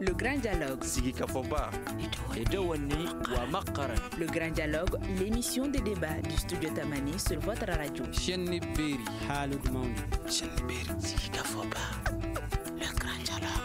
Le Grand Dialogue. Le Grand Dialogue, l'émission de débat du studio Tamani sur votre radio. le grand dialogue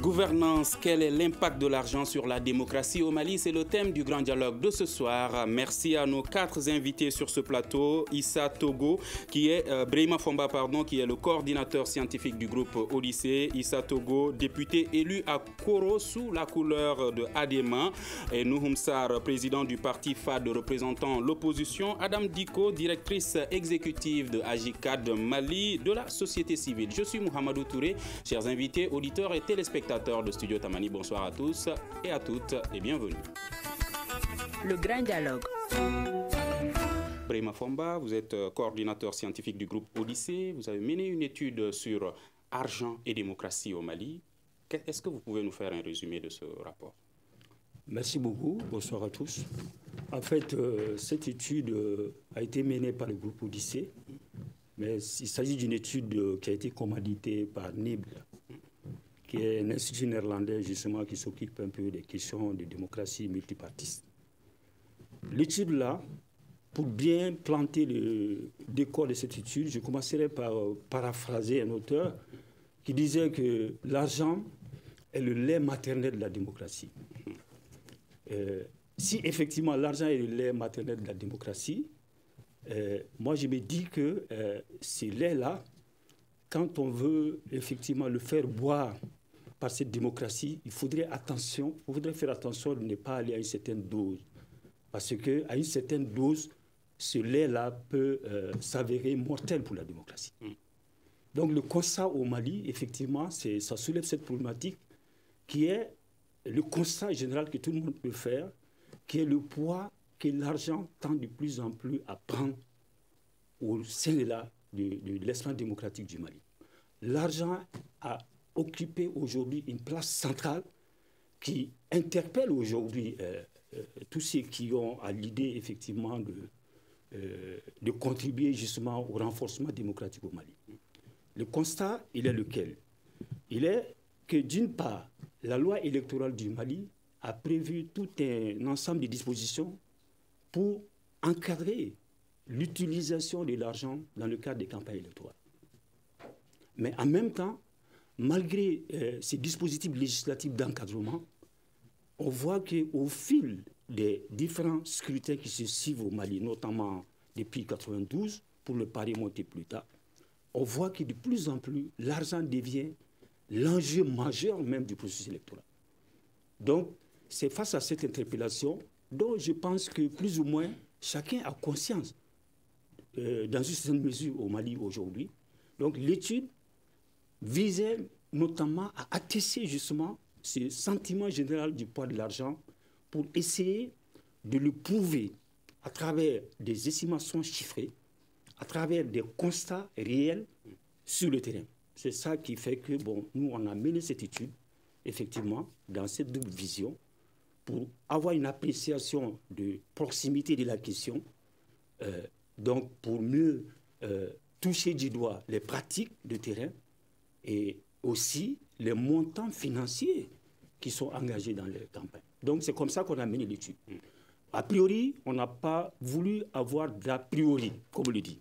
Gouvernance, quel est l'impact de l'argent sur la démocratie au Mali? C'est le thème du grand dialogue de ce soir. Merci à nos quatre invités sur ce plateau. Issa Togo, qui est euh, Fomba, pardon, qui est le coordinateur scientifique du groupe Odyssée. Issa Togo, député élu à Koro sous la couleur de Adema. Et Nouhoum Sarr, président du parti FAD représentant l'opposition. Adam Diko, directrice exécutive de Agicad Mali de la société civile. Je suis Mohamedou Touré. Chers invités, auditeurs et téléspectateurs de Studio Tamani, bonsoir à tous et à toutes et bienvenue. Le Grand Dialogue. Brema Fomba, vous êtes euh, coordinateur scientifique du groupe Odyssée. Vous avez mené une étude sur argent et démocratie au Mali. Est-ce que vous pouvez nous faire un résumé de ce rapport? Merci beaucoup, bonsoir à tous. En fait, euh, cette étude euh, a été menée par le groupe Odyssée, mais il s'agit d'une étude euh, qui a été commanditée par NIBL, qui est un institut néerlandais justement qui s'occupe un peu des questions de démocratie multipartiste. L'étude là, pour bien planter le décor de cette étude, je commencerai par euh, paraphraser un auteur qui disait que l'argent est le lait maternel de la démocratie. Euh, si effectivement l'argent est le lait maternel de la démocratie, euh, moi je me dis que euh, ce lait-là, quand on veut effectivement le faire boire par cette démocratie, il faudrait attention, il faudrait faire attention de ne pas aller à une certaine dose. Parce qu'à une certaine dose, ce lait-là peut euh, s'avérer mortel pour la démocratie. Donc le constat au Mali, effectivement, ça soulève cette problématique qui est le constat général que tout le monde peut faire, qui est le poids que l'argent tend de plus en plus à prendre au sein de l'espace démocratique du Mali. L'argent a occupé aujourd'hui une place centrale qui interpelle aujourd'hui euh, euh, tous ceux qui ont à l'idée effectivement de, euh, de contribuer justement au renforcement démocratique au Mali. Le constat, il est lequel? Il est que d'une part, la loi électorale du Mali a prévu tout un ensemble de dispositions pour encadrer l'utilisation de l'argent dans le cadre des campagnes électorales. Mais en même temps, malgré euh, ces dispositifs législatifs d'encadrement, on voit qu'au fil des différents scrutins qui se suivent au Mali, notamment depuis 1992, pour le pari monter plus tard, on voit que de plus en plus, l'argent devient l'enjeu majeur même du processus électoral. Donc, c'est face à cette interpellation dont je pense que plus ou moins chacun a conscience euh, dans une certaine mesure au Mali aujourd'hui. Donc, l'étude visait notamment à attester justement ce sentiment général du poids de l'argent pour essayer de le prouver à travers des estimations chiffrées, à travers des constats réels sur le terrain. C'est ça qui fait que, bon, nous, on a mené cette étude, effectivement, dans cette double vision, pour avoir une appréciation de proximité de la question, euh, donc pour mieux euh, toucher du doigt les pratiques de terrain et aussi les montants financiers qui sont engagés dans les campagnes. Donc c'est comme ça qu'on a mené l'étude. A priori, on n'a pas voulu avoir d'a priori, comme on le dit.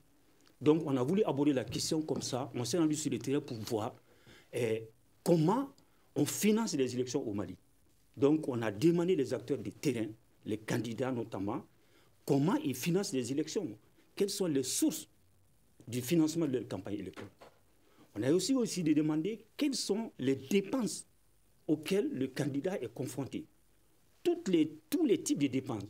Donc on a voulu aborder la question comme ça, on s'est rendu sur le terrain pour voir eh, comment on finance les élections au Mali. Donc on a demandé les acteurs du terrain, les candidats notamment, comment ils financent les élections, quelles sont les sources du financement de leur campagne électorale. On a aussi, aussi de demander quelles sont les dépenses auxquelles le candidat est confronté. Toutes les, tous les types de dépenses.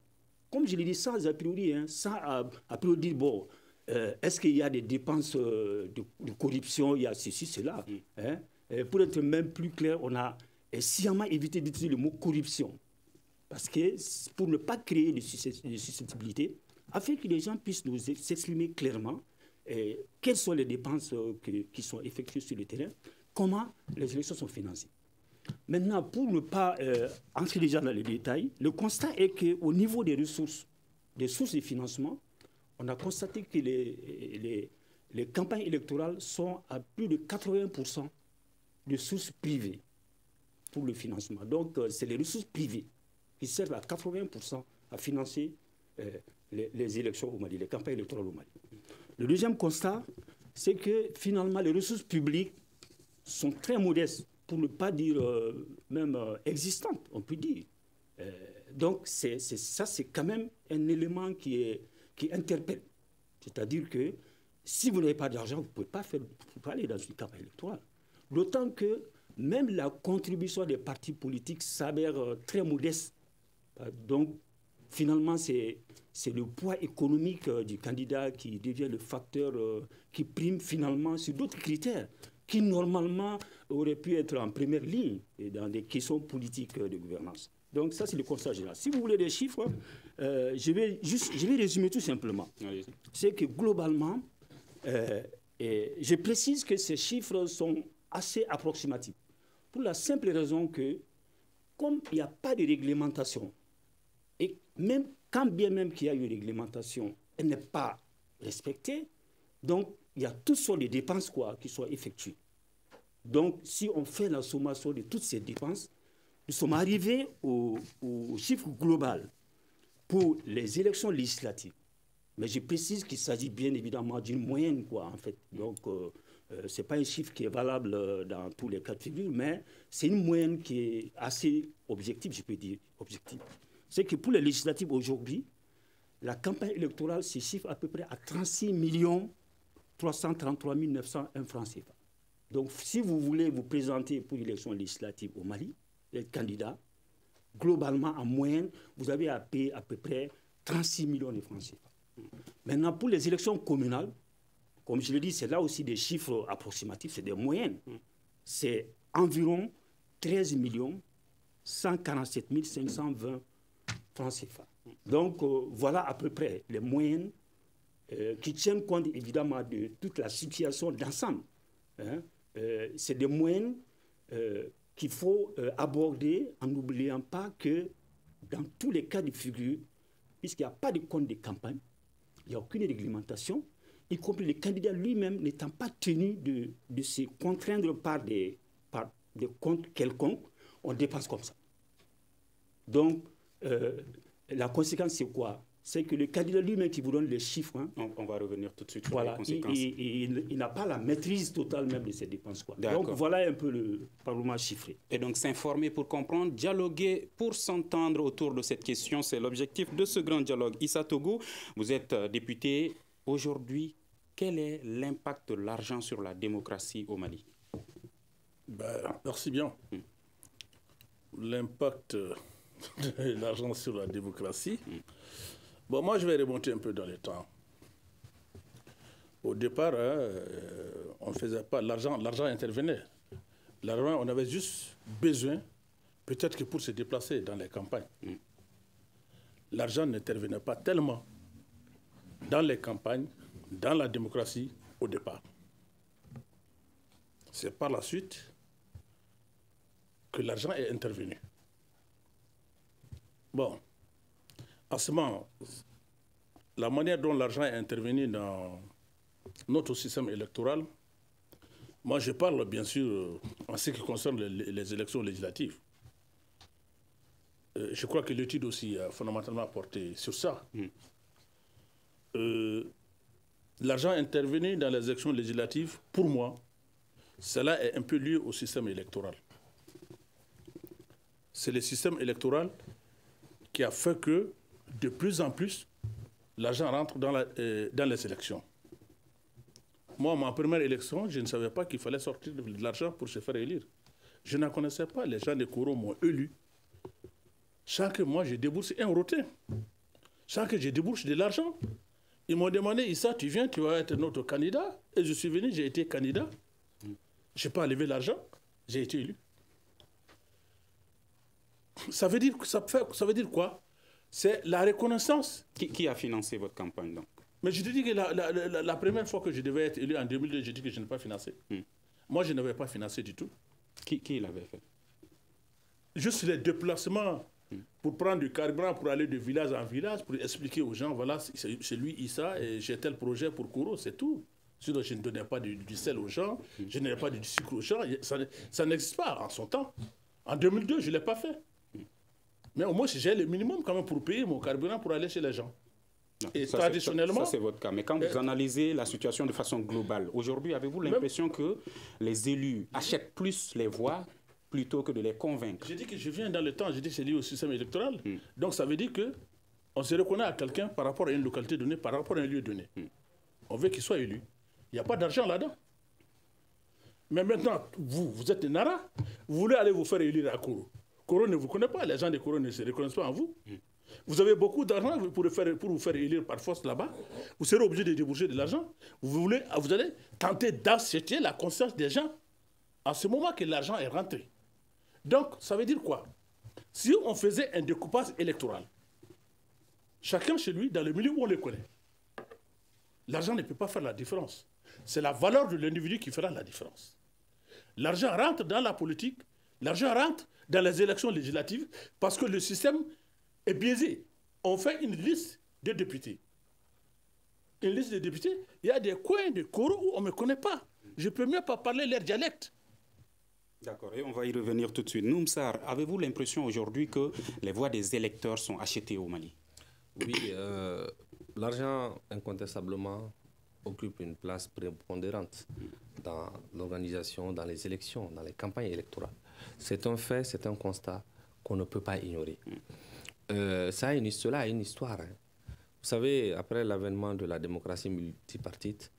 Comme je l'ai dit, sans a priori, hein, sans a, a priori dire, bon, euh, est-ce qu'il y a des dépenses euh, de, de corruption, il y a ceci, cela. hein. Et pour être même plus clair, on a sciemment évité d'utiliser le mot corruption. Parce que pour ne pas créer de, suscep- de susceptibilité, afin que les gens puissent nous ex- s'exprimer clairement quelles sont les dépenses euh, qui sont effectuées sur le terrain, comment les élections sont financées? Maintenant, pour ne pas euh, entrer déjà dans les détails, le constat est qu'au niveau des ressources, des sources de financement, on a constaté que les, campagnes électorales sont à plus de 80% de sources privées pour le financement. Donc, euh, c'est les ressources privées qui servent à 80% à financer les élections au Mali, les campagnes électorales au Mali. Le deuxième constat, c'est que finalement, les ressources publiques sont très modestes, pour ne pas dire euh, même euh, existantes, on peut dire. Euh, donc, ça, c'est quand même un élément qui, interpelle. C'est-à-dire que si vous n'avez pas d'argent, vous ne pouvez pas, aller dans une campagne électorale. D'autant que même la contribution des partis politiques s'avère très modeste. Donc, finalement, c'est c'est le poids économique euh, du candidat qui devient le facteur euh, qui prime finalement sur d'autres critères qui, normalement, auraient pu être en première ligne et dans des questions politiques euh, de gouvernance. Donc, ça, c'est le constat général. Si vous voulez des chiffres, euh, je, vais juste, je vais résumer tout simplement c'est que globalement, euh, et je précise que ces chiffres sont assez approximatifs. Pour la simple raison que, comme il n'y a pas de réglementation, même quand bien même qu'il y a une réglementation, elle n'est pas respectée, donc il y a toutes sortes de dépenses quoi, qui sont effectuées. Donc, si on fait la sommation de toutes ces dépenses, nous sommes arrivés au, chiffre global pour les élections législatives. Mais je précise qu'il s'agit bien évidemment d'une moyenne, quoi, en fait. Donc, euh, euh, ce n'est pas un chiffre qui est valable euh, dans tous les cas de figure, mais c'est une moyenne qui est assez objective, je peux dire, objective. C'est que pour les législatives aujourd'hui, la campagne électorale se chiffre à peu près à 36 millions 333 901 francs CFA. Donc, si vous voulez vous présenter pour l'élection législative au Mali, les candidats, globalement, en moyenne, vous avez à payer à peu près 36 millions de francs CFA. Maintenant, pour les élections communales, comme je l'ai dit, c'est là aussi des chiffres approximatifs, c'est des moyennes. C'est environ 13 millions 147 520 Donc, euh, voilà à peu près les moyennes euh, qui tiennent compte évidemment de toute la situation d'ensemble. hein. Euh, c'est des moyennes euh, qu'il faut aborder en n'oubliant pas que dans tous les cas de figure, puisqu'il n'y a pas de compte de campagne, il n'y a aucune réglementation, y compris le candidat lui-même n'étant pas tenu de, de se contraindre par des, par des comptes quelconques, on dépense comme ça. Donc, euh, la conséquence, c'est quoi? C'est que le candidat lui-même qui vous donne les chiffres, hein, On, on va revenir tout de suite sur voilà, les il, conséquences. il- il- il n'a pas la maîtrise totale même de ses dépenses. Quoi. Donc, voilà un peu le parlement chiffré. Et donc s'informer pour comprendre, dialoguer pour s'entendre autour de cette question, c'est l'objectif de ce grand dialogue. Issa Togo, vous êtes euh, député. Aujourd'hui, quel est l'impact de l'argent sur la démocratie au Mali? Ben, merci bien. L'impact euh, l'argent sur la démocratie. Bon, moi, je vais remonter un peu dans le temps. Au départ, hein, euh, on ne faisait pas l'argent, l'argent intervenait. L'argent, on avait juste besoin, peut-être que pour se déplacer dans les campagnes. L'argent n'intervenait pas tellement dans les campagnes, dans la démocratie au départ. C'est par la suite que l'argent est intervenu. Bon, en ce moment, la manière dont l'argent est intervenu dans notre système électoral, moi je parle bien sûr euh, en ce qui concerne les, élections législatives. Euh, je crois que l'étude aussi a fondamentalement porté sur ça. Euh, l'argent intervenu dans les élections législatives, pour moi, cela est un peu lié au système électoral. C'est le système électoral qui a fait que, de plus en plus, l'argent rentre dans, la- euh, dans les élections. Moi, ma première élection, je ne savais pas qu'il fallait sortir de l'argent pour se faire élire. Je ne connaissais pas. Les gens de Kourou m'ont élu. Chaque mois, je débourse un roté. Chaque je débourse de l'argent. Ils m'ont demandé, Issa, tu viens, tu vas être notre candidat. Et je suis venu, j'ai été candidat. Je n'ai pas levé l'argent, j'ai été élu. Ça veut dire, ça fait, ça veut dire quoi? C'est la reconnaissance. qui, qui a financé votre campagne donc? Mais je te dis que la, la- la- la première fois que je devais être élu en 2002, j'ai dit que je n'ai pas financé. Moi, je n'avais pas financé du tout. Qui, qui l'avait fait? Juste les déplacements pour prendre du carburant, pour aller de village en village, pour expliquer aux gens, voilà, c'est lui, Issa, et j'ai tel projet pour Kouro, c'est tout. Sinon, je ne donnais pas du, sel aux gens, je n'avais pas du sucre aux gens. Ça, ça n'existe pas en son temps. En 2002, je ne l'ai pas fait. Mais au moins, j'ai le minimum quand même pour payer mon carburant pour aller chez les gens. et traditionnellement. Ça, c'est votre cas. Mais quand vous euh, analysez la situation de façon globale, aujourd'hui, avez-vous l'impression que les élus achètent plus les voix plutôt que de les convaincre? J'ai dit que je viens dans le temps, j'ai dit que c'est lié au système électoral. Hmm. Donc ça veut dire que on se reconnaît à quelqu'un par rapport à une localité donnée, par rapport à un lieu donné. Hmm. On veut qu'il soit élu. Il n'y a pas d'argent là-dedans. Mais maintenant, vous, vous êtes un Nara, vous voulez aller vous faire élire à Koro. Koro ne vous connaît pas, les gens de Koro ne se reconnaissent pas en vous. Vous avez beaucoup d'argent pour, vous faire élire par force là-bas. Vous serez obligé de débourser de l'argent. Vous, voulez, vous allez tenter d'acheter la conscience des gens à ce moment que l'argent est rentré. Donc, ça veut dire quoi? Si on faisait un découpage électoral, chacun chez lui, dans le milieu où on le connaît, l'argent ne peut pas faire la différence. C'est la valeur de l'individu qui fera la différence. L'argent rentre dans la politique, l'argent rentre dans les élections législatives parce que le système est biaisé. On fait une liste de députés. Une liste de députés, il y a des coins de Koro où on ne me connaît pas. Je ne peux même pas parler leur dialecte. D'accord, et on va y revenir tout de suite. Noumsar, avez-vous l'impression aujourd'hui que les voix des électeurs sont achetées au Mali? Oui, euh, l'argent, incontestablement, occupe une place prépondérante dans l'organisation, dans les élections, dans les campagnes électorales. C'est un fait, c'est un constat qu'on ne peut pas ignorer. Euh, ça a une, cela a une histoire. Hein. Vous savez, après l'avènement de la démocratie multipartite,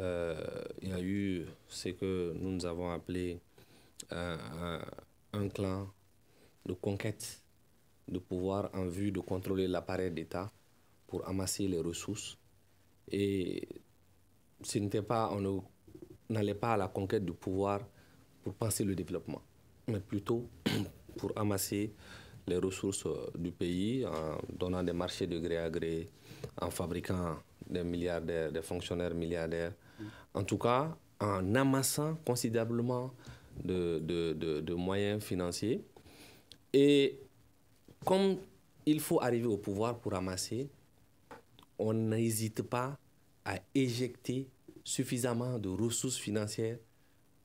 euh, il y a eu ce que nous avons appelé euh, un clan de conquête de pouvoir en vue de contrôler l'appareil d'État pour amasser les ressources. Et ce n'était pas, on n'allait pas à la conquête du pouvoir pour penser le développement, mais plutôt pour amasser les ressources euh, du pays en donnant des marchés de gré à gré, en fabriquant des milliardaires, des fonctionnaires milliardaires. En tout cas, en amassant considérablement de, de, de moyens financiers. Et comme il faut arriver au pouvoir pour amasser, on n'hésite pas à éjecter suffisamment de ressources financières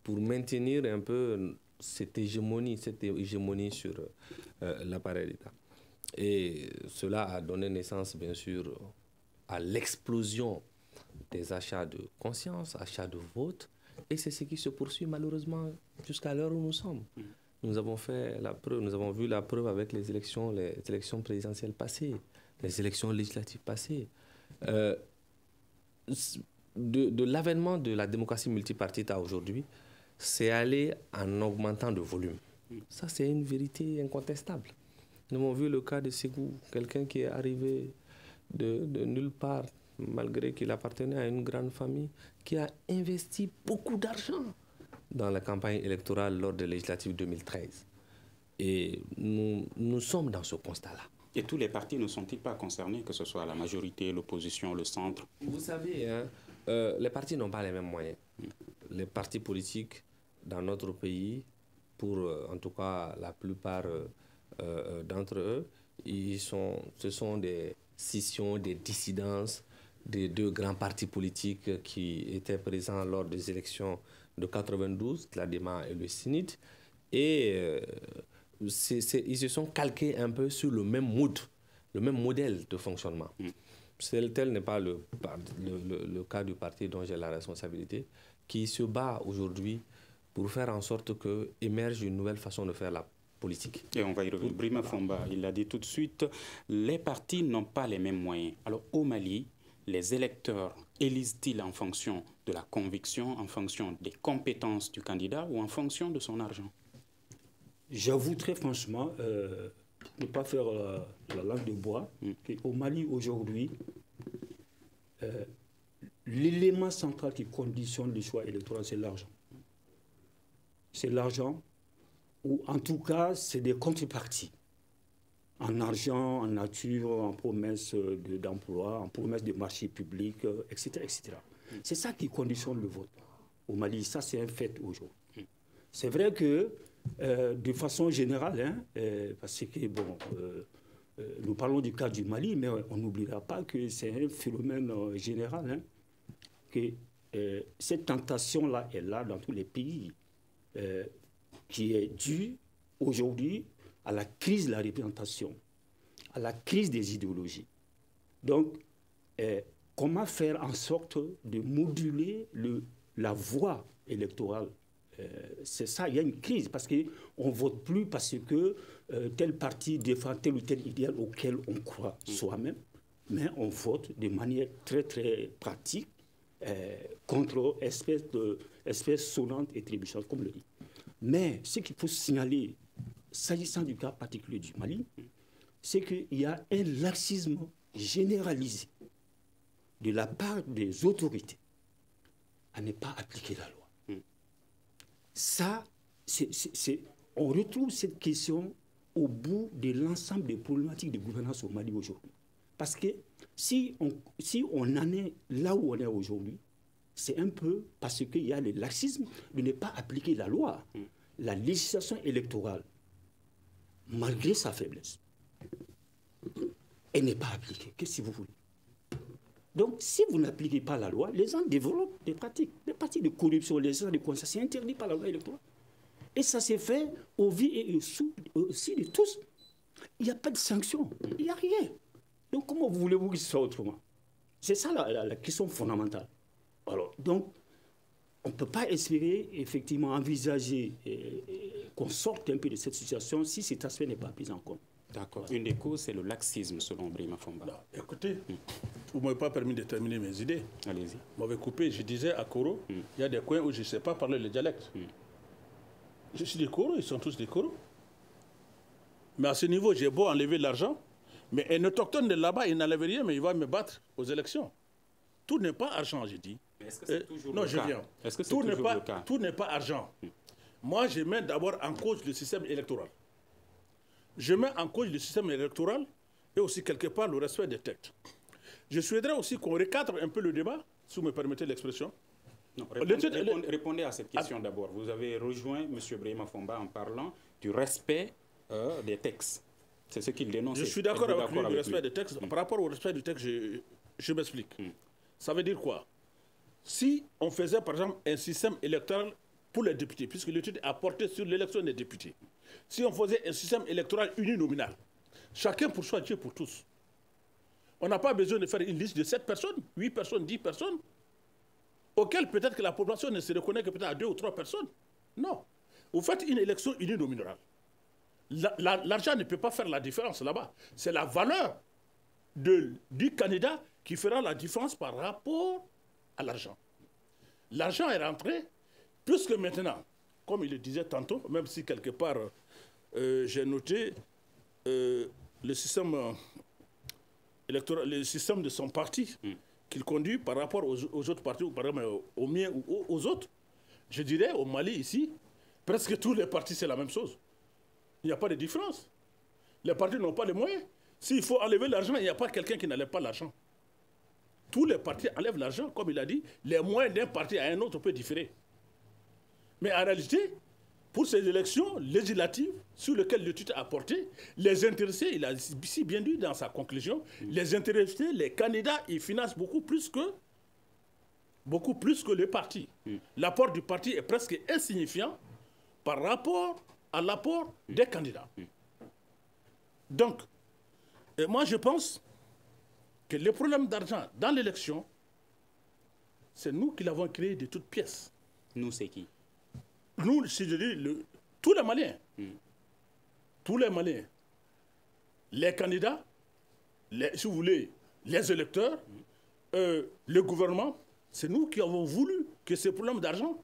pour maintenir un peu cette hégémonie, cette hégémonie sur euh, l'appareil d'État. Et cela a donné naissance, bien sûr, à l'explosion des achats de conscience, achats de vote, et c'est ce qui se poursuit malheureusement jusqu'à l'heure où nous sommes. Nous avons fait la preuve, nous avons vu la preuve avec les élections, les élections présidentielles passées, les élections législatives passées. Euh, de, l'avènement de la démocratie multipartite à aujourd'hui, c'est aller en augmentant de volume. Ça, c'est une vérité incontestable. Nous avons vu le cas de Ségou, quelqu'un qui est arrivé de, de nulle part, malgré qu'il appartenait à une grande famille, qui a investi beaucoup d'argent dans la campagne électorale lors des législatives 2013. Et nous, nous sommes dans ce constat-là. Et tous les partis ne sont-ils pas concernés, que ce soit la majorité, l'opposition, le centre? Vous savez, hein, euh, les partis n'ont pas les mêmes moyens. Les partis politiques dans notre pays, pour euh, en tout cas la plupart euh, d'entre eux, ils sont, ce sont des scissions, des dissidences des deux grands partis politiques qui étaient présents lors des élections de 92, l'ADEMA et le SINID. Et ils se sont calqués un peu sur le même mood, le même modèle de fonctionnement. Mm. Tel n'est pas le, le, le, cas du parti dont j'ai la responsabilité, qui se bat aujourd'hui pour faire en sorte que émerge une nouvelle façon de faire la politique. Et on va y revenir. Brima Fomba, il l'a dit tout de suite, les partis n'ont pas les mêmes moyens. Alors au Mali, les électeurs élisent-ils en fonction de la conviction, en fonction des compétences du candidat ou en fonction de son argent? J'avoue très franchement, euh, ne pas faire la langue de bois, mm. qu'au Mali aujourd'hui, euh, l'élément central qui conditionne le choix électoral, c'est l'argent. C'est l'argent, ou en tout cas, c'est des contreparties. En argent, en nature, en promesse d'emploi, en promesse de marché public, etc. etc. C'est ça qui conditionne le vote. Au Mali, ça c'est un fait aujourd'hui. C'est vrai que euh, de façon générale, hein, euh, parce que bon, euh, nous parlons du cas du Mali, mais on n'oubliera pas que c'est un phénomène général, hein, que euh, cette tentation-là est là dans tous les pays, euh, qui est due aujourd'hui à la crise de la représentation, à la crise des idéologies. Donc, euh, comment faire en sorte de moduler le, la voie électorale? Euh, c'est ça, il y a une crise parce qu'on ne vote plus parce que euh, tel parti défend tel ou tel idéal auquel on croit soi-même, mais on vote de manière très très pratique contre espèce de espèce sonnante et trébuchante, comme le dit. Mais ce qu'il faut signaler, s'agissant du cas particulier du Mali, c'est qu'il y a un laxisme généralisé de la part des autorités à ne pas appliquer la loi. Ça, c'est- on retrouve cette question au bout de l'ensemble des problématiques de gouvernance au Mali aujourd'hui. Parce que si on, si on en est là où on est aujourd'hui, c'est un peu parce qu'il y a le laxisme de ne pas appliquer la loi. La législation électorale, malgré sa faiblesse, elle n'est pas appliquée. Qu'est-ce que vous voulez? Donc, si vous n'appliquez pas la loi, les gens développent des pratiques, des pratiques de corruption, les gens de conscience. C'est interdit par la loi électorale. Et ça s'est fait au vu et au sous aussi de tous. Il n'y a pas de sanction. Il n'y a rien. Donc, comment voulez-vous que ce soit autrement? C'est ça la, la- la question fondamentale. Alors, donc, on ne peut pas espérer effectivement envisager euh, euh, qu'on sorte un peu de cette situation si cet aspect n'est pas pris en compte. D'accord. Une des causes, c'est le laxisme, selon Brima Fomba. Non, écoutez, vous ne m'avez pas permis de terminer mes idées. Allez-y. Vous m'avez coupé, je disais à Koro, il y a des coins où je ne sais pas parler le dialecte. Je suis des Koro, ils sont tous des Koro. Mais à ce niveau, j'ai beau enlever l'argent, mais un autochtone de là-bas, il n'enlève rien, mais il va me battre aux élections. Tout n'est pas argent, j'ai dit. Mais est-ce que c'est Euh, toujours non, je viens. Est-ce que c'est tout n'est toujours pas, le cas Tout n'est pas argent. Moi, je mets d'abord en cause le système électoral. Je mets en cause le système électoral et aussi quelque part le respect des textes. Je souhaiterais aussi qu'on recadre un peu le débat, si vous me permettez l'expression. Non, répondez, à cette question d'abord. Vous avez rejoint M. Brahima Fomba en parlant du respect euh, des textes. C'est ce qu'il dénonce. Je suis d'accord avec lui, le respect des textes. Par rapport au respect du texte, je, je m'explique. Ça veut dire quoi? Si on faisait, par exemple, un système électoral pour les députés, puisque l'étude a porté sur l'élection des députés, si on faisait un système électoral uninominal, chacun pour soi, Dieu pour tous, on n'a pas besoin de faire une liste de 7 personnes, 8 personnes, 10 personnes, auxquelles peut-être que la population ne se reconnaît que peut-être à 2 ou 3 personnes. Non. Vous faites une élection uninominale. La- la- L'argent ne peut pas faire la différence là-bas. C'est la valeur de- du candidat qui fera la différence par rapport à l'argent. L'argent est rentré, puisque maintenant, comme il le disait tantôt, même si quelque part euh, j'ai noté euh, le système euh, électoral, le système de son parti qu'il conduit par rapport aux, aux autres partis, ou par exemple aux, miens ou aux, aux autres, je dirais au Mali ici, presque tous les partis c'est la même chose. Il n'y a pas de différence. Les partis n'ont pas les moyens. S'il faut enlever l'argent, il n'y a pas quelqu'un qui n'enlève pas l'argent. Tous les partis enlèvent l'argent, comme il a dit. Les moyens d'un parti à un autre peuvent différer. Mais en réalité, pour ces élections législatives sur lesquelles l'étude a porté, les intéressés, il a si bien dit dans sa conclusion, les intéressés, les candidats, ils financent beaucoup plus que beaucoup plus que le parti. L'apport du parti est presque insignifiant par rapport à l'apport des candidats. Donc, euh, moi je pense que le problème d'argent dans l'élection, c'est nous qui l'avons créé de toutes pièces. Nous, c'est qui? Nous, si je dis, le- tous les Maliens, tous les Maliens, les candidats, les- si vous voulez, les électeurs, euh, le gouvernement, c'est nous qui avons voulu que ces problèmes d'argent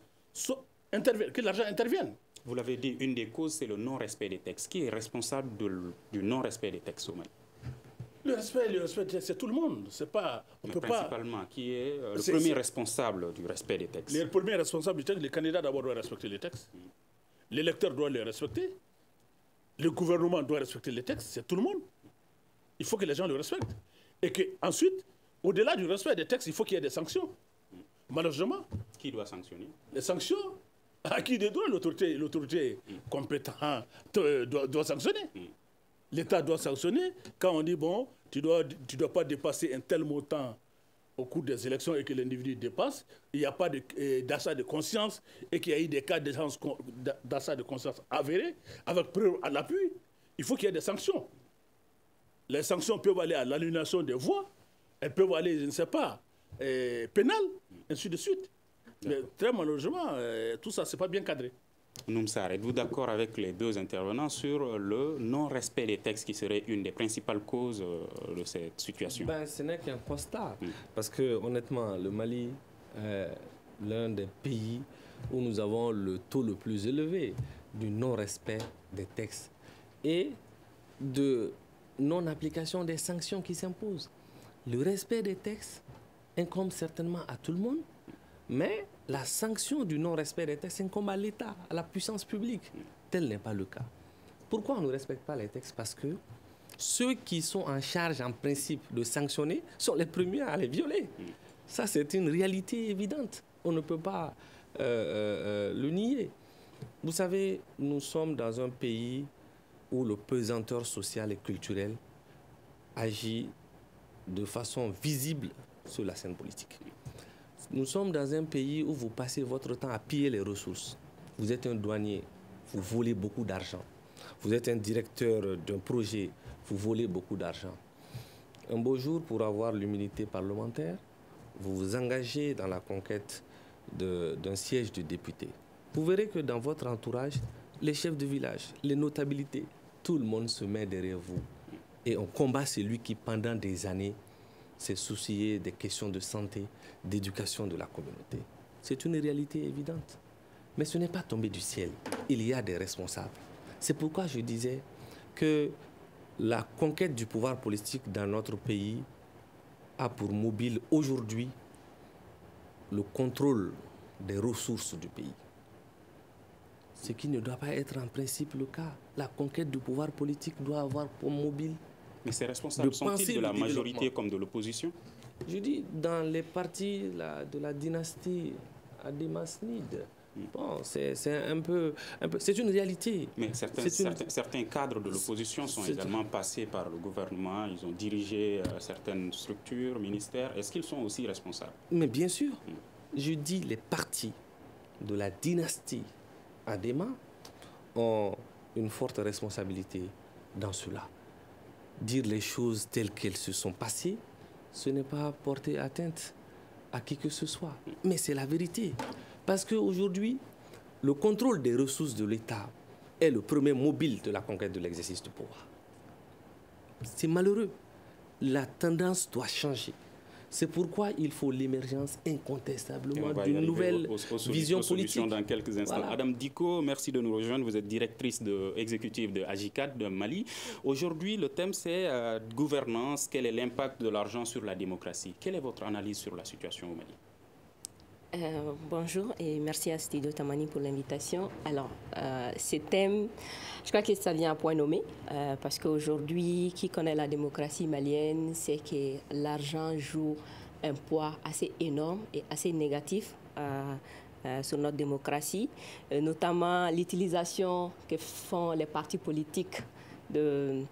que l'argent intervienne. Vous l'avez dit, une des causes, c'est le non-respect des textes. Qui est responsable de du non-respect des textes au Mali Le respect, le respect, c'est tout le monde. C'est pas, on Mais peut pas. Principalement, qui est euh, le premier responsable du respect des textes? Les premiers responsables du texte, les candidats d'abord doivent respecter les textes. L'électeur doit les respecter. Le gouvernement doit respecter les textes. C'est tout le monde. Il faut que les gens le respectent. Et que ensuite, au-delà du respect des textes, il faut qu'il y ait des sanctions. Malheureusement, Qui doit sanctionner? les sanctions, à qui de droit l'autorité, l'autorité compétente euh, doit, doit sanctionner? L'État doit sanctionner quand on dit, bon, tu ne dois, tu dois pas dépasser un tel montant au cours des élections et que l'individu dépasse, il n'y a pas euh, d'achat de, conscience et qu'il y a eu des cas d'achat de conscience avérés, avec preuve à l'appui, il faut qu'il y ait des sanctions. Les sanctions peuvent aller à l'annulation des voix, elles peuvent aller, je ne sais pas, euh, pénales, ainsi de suite. Mais très malheureusement, euh, tout ça, ce n'est pas bien cadré. Noumsar, êtes-vous d'accord avec les deux intervenants sur le non-respect des textes qui serait une des principales causes euh, de cette situation? Ben, Ce n'est qu'un constat. Parce que honnêtement, le Mali est l'un des pays où nous avons le taux le plus élevé du non-respect des textes et de non-application des sanctions qui s'imposent. Le respect des textes incombe certainement à tout le monde, mais la sanction du non-respect des textes incombe à l'État, à la puissance publique. Tel n'est pas le cas. Pourquoi on ne respecte pas les textes? Parce que ceux qui sont en charge, en principe, de sanctionner sont les premiers à les violer. Ça, c'est une réalité évidente. On ne peut pas euh, euh, le nier. Vous savez, nous sommes dans un pays où le pesanteur social et culturel agit de façon visible sur la scène politique. Nous sommes dans un pays où vous passez votre temps à piller les ressources. Vous êtes un douanier, vous volez beaucoup d'argent. Vous êtes un directeur d'un projet, vous volez beaucoup d'argent. Un beau jour, pour avoir l'humilité parlementaire, vous vous engagez dans la conquête d'un siège de député. Vous verrez que dans votre entourage, les chefs de village, les notabilités, tout le monde se met derrière vous. Et on combat celui qui, pendant des années, s'est soucié des questions de santé, d'éducation de la communauté. C'est une réalité évidente. Mais ce n'est pas tombé du ciel. Il y a des responsables. C'est pourquoi je disais que la conquête du pouvoir politique dans notre pays a pour mobile aujourd'hui le contrôle des ressources du pays. Ce qui ne doit pas être en principe le cas. La conquête du pouvoir politique doit avoir pour mobile. Mais ces responsables sont-ils de la majorité comme de l'opposition je dis dans les parties de la dynastie Adémasnide. Bon, c'est un peu, un peu c'est une réalité. Mais certains, certains, cadres de l'opposition sont également passés par le gouvernement, ils ont dirigé euh, certaines structures, ministères. Est-ce qu'ils sont aussi responsables? Mais bien sûr. Hmm. Je dis les partis de la dynastie Adéma ont une forte responsabilité dans cela. Dire les choses telles qu'elles se sont passées, ce n'est pas porter atteinte à qui que ce soit. Mais c'est la vérité. Parce qu'aujourd'hui, le contrôle des ressources de l'État est le premier mobile de la conquête de l'exercice du pouvoir. C'est malheureux. La tendance doit changer. C'est pourquoi il faut l'émergence incontestablement d'une nouvelle vision politique. dans quelques instants. Madame Diko, merci de nous rejoindre. Vous êtes directrice de, exécutive de Agicat de Mali. Aujourd'hui, le thème c'est euh, gouvernance. Quel est l'impact de l'argent sur la démocratie? Quelle est votre analyse sur la situation au Mali? Euh, bonjour et merci à Studio Tamani pour l'invitation. Alors, euh, ce thème, je crois que ça vient à point nommé, euh, parce qu'aujourd'hui, qui connaît la démocratie malienne sait que l'argent joue un poids assez énorme et assez négatif sur notre démocratie, notamment l'utilisation que font les partis politiques de,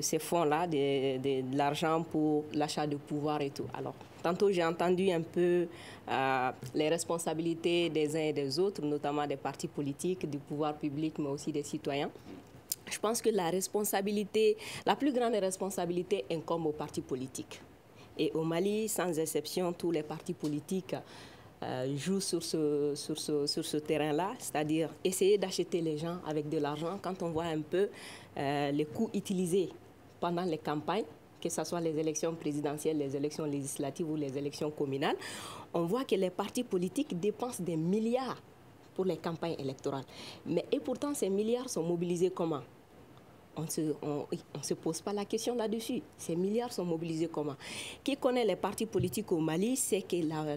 ces fonds-là, de, de l'argent pour l'achat de pouvoir et tout. Alors, Tantôt, j'ai entendu un peu euh, les responsabilités des uns et des autres, notamment des partis politiques, du pouvoir public, mais aussi des citoyens. Je pense que la responsabilité, la plus grande responsabilité incombe aux partis politiques. Et au Mali, sans exception, tous les partis politiques euh, jouent sur ce, terrain-là, c'est-à-dire essayer d'acheter les gens avec de l'argent. Quand on voit un peu euh, les coûts utilisés pendant les campagnes, que ce soit les élections présidentielles, les élections législatives ou les élections communales, on voit que les partis politiques dépensent des milliards pour les campagnes électorales. Mais et pourtant, ces milliards sont mobilisés comment? On ne se, on, se pose pas la question là-dessus. Ces milliards sont mobilisés comment? Qui connaît les partis politiques au Mali, c'est que la,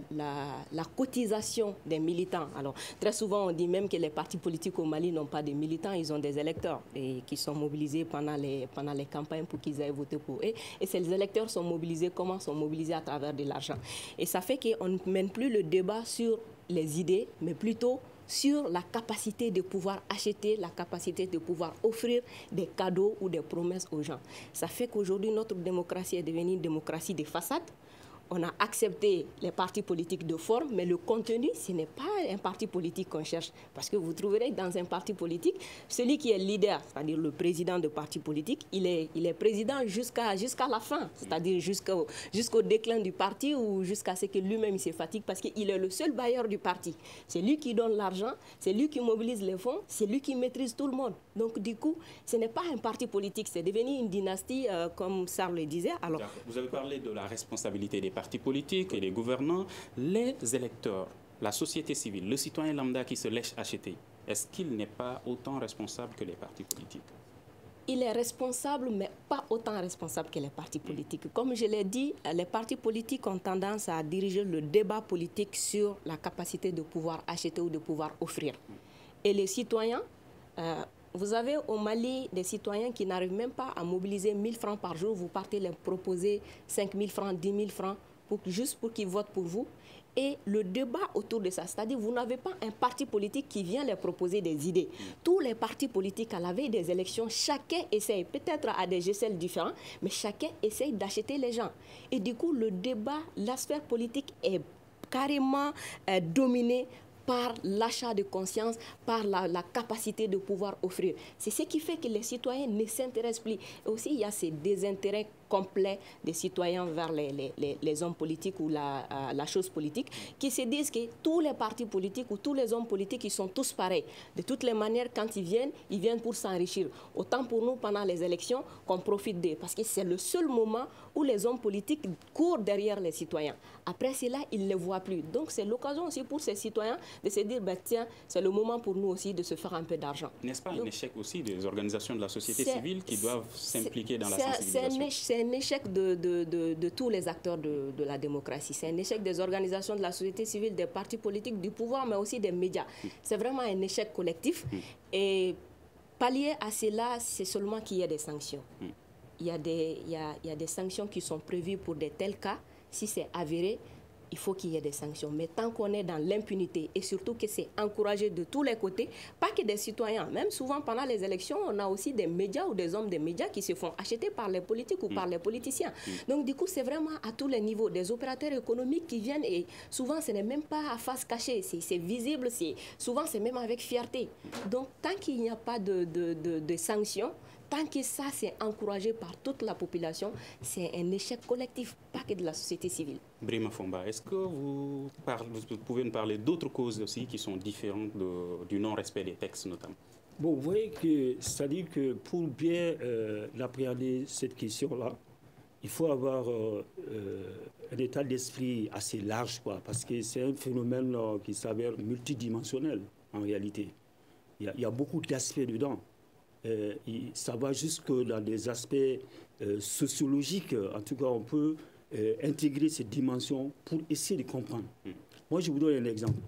la, cotisation des militants. Alors, très souvent, on dit même que les partis politiques au Mali n'ont pas de militants, ils ont des électeurs et qui sont mobilisés pendant les, pendant les campagnes pour qu'ils aillent voter pour eux. Et ces électeurs sont mobilisés comment? Sont mobilisés à travers de l'argent. Et ça fait qu'on ne mène plus le débat sur les idées, mais plutôt sur la capacité de pouvoir acheter, la capacité de pouvoir offrir des cadeaux ou des promesses aux gens. Ça fait qu'aujourd'hui, notre démocratie est devenue une démocratie de façade on a accepté les partis politiques de forme, mais le contenu, ce n'est pas un parti politique qu'on cherche. Parce que vous trouverez dans un parti politique, celui qui est leader, c'est-à-dire le président de parti politique, il est, président jusqu'à la fin, c'est-à-dire jusqu'au déclin du parti ou jusqu'à ce que lui-même se fatigue, parce qu'il est le seul bailleur du parti. C'est lui qui donne l'argent, c'est lui qui mobilise les fonds, c'est lui qui maîtrise tout le monde. Donc du coup, ce n'est pas un parti politique, c'est devenu une dynastie, euh, comme Sarl le disait. Alors, vous avez parlé de la responsabilité des partis politiques et des gouvernants. Les électeurs, la société civile, le citoyen lambda qui se laisse acheter, est-ce qu'il n'est pas autant responsable que les partis politiques? Il est responsable, mais pas autant responsable que les partis politiques. Comme je l'ai dit, les partis politiques ont tendance à diriger le débat politique sur la capacité de pouvoir acheter ou de pouvoir offrir. Et les citoyens, euh, vous avez au Mali des citoyens qui n'arrivent même pas à mobiliser 1000 francs par jour. Vous partez leur proposer 5000 francs, 10 000 francs, juste pour qu'ils votent pour vous. Et le débat autour de ça, c'est-à-dire vous n'avez pas un parti politique qui vient leur proposer des idées. Tous les partis politiques à la veille des élections, chacun essaye, peut-être à des gestes différents, mais chacun essaye d'acheter les gens. Et du coup, le débat, l'aspect politique est carrément euh, dominé par l'achat de conscience, par la, capacité de pouvoir offrir. C'est ce qui fait que les citoyens ne s'intéressent plus. Aussi, il y a ces désintérêts complet des citoyens vers les, hommes politiques ou la, euh, la, chose politique, qui se disent que tous les partis politiques ou tous les hommes politiques, ils sont tous pareils. De toutes les manières, quand ils viennent, ils viennent pour s'enrichir. Autant pour nous, pendant les élections, qu'on profite d'eux. Parce que c'est le seul moment où les hommes politiques courent derrière les citoyens. Après cela, ils ne les voient plus. Donc c'est l'occasion aussi pour ces citoyens de se dire, ben, tiens, c'est le moment pour nous aussi de se faire un peu d'argent. N'est-ce pas un échec aussi des organisations de la société civile qui doivent s'impliquer dans la sensibilisation? c'est un échec de, de, de, tous les acteurs de, la démocratie. C'est un échec des organisations de la société civile, des partis politiques, du pouvoir, mais aussi des médias. C'est vraiment un échec collectif. Et pallier à cela, c'est seulement qu'il y ait des sanctions. Il y, a des, il, y a, il y a des sanctions qui sont prévues pour de tels cas. Si c'est avéré, il faut qu'il y ait des sanctions. Mais tant qu'on est dans l'impunité et surtout que c'est encouragé de tous les côtés, pas que des citoyens, même souvent pendant les élections, on a aussi des médias ou des hommes des médias qui se font acheter par les politiques ou par mm. les politiciens. Mm. Donc du coup, c'est vraiment à tous les niveaux, des opérateurs économiques qui viennent et souvent ce n'est même pas à face cachée, c'est visible, souvent c'est même avec fierté. Donc tant qu'il n'y a pas de, de, de sanctions, Tant que ça, c'est encouragé par toute la population, c'est un échec collectif, pas que de la société civile. Brima Fomba, est-ce que vous, pouvez nous parler d'autres causes aussi qui sont différentes du non-respect des textes notamment? Bon, vous voyez que dit que pour bien euh, appréhender cette question-là, il faut avoir euh, euh, un état d'esprit assez large, quoi, parce que c'est un phénomène qui s'avère multidimensionnel en réalité. Il y a beaucoup d'aspects dedans. Euh, ça va jusque dans des aspects euh, sociologiques. En tout cas, on peut euh, intégrer ces dimensions pour essayer de comprendre. Hmm. Moi, je vous donne un exemple.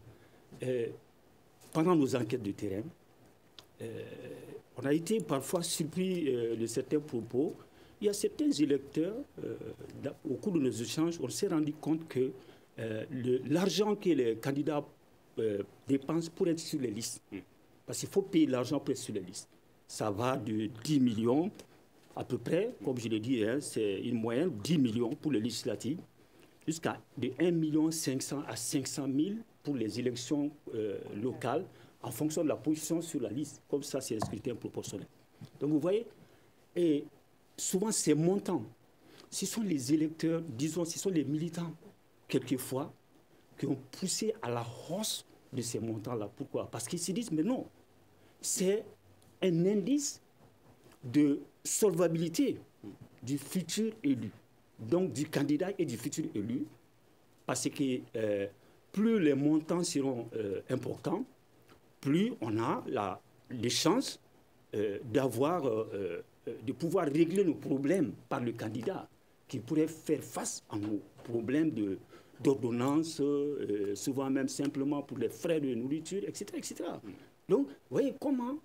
pendant nos enquêtes de terrain, on a été parfois surpris de certains propos. Il y a certains électeurs, au cours de nos échanges, on s'est rendu compte que l'argent que les candidats dépensent pour être sur les listes, hmm. parce qu'il faut payer l'argent pour être sur les listes ça va de 10 millions à peu près, comme je l'ai dit, hein, c'est une moyenne, 10 millions pour les législatives, jusqu'à de 1 million 500 à 500 000 pour les élections euh, locales, en fonction de la position sur la liste. Comme ça, c'est le scrutin proportionnel. Donc vous voyez, et souvent ces montants, ce sont les électeurs, disons, ce sont les militants, quelquefois, qui ont poussé à la hausse de ces montants-là. Pourquoi? Parce qu'ils se disent, mais non, c'est un indice de solvabilité du futur élu, donc du candidat et du futur élu, parce que euh, plus les montants seront euh, importants, plus on a la, les chances euh, d'avoir, de pouvoir régler nos problèmes par le candidat qui pourrait faire face à nos problèmes de, souvent même simplement pour les frais de nourriture, etc. etc. Donc, vous voyez comment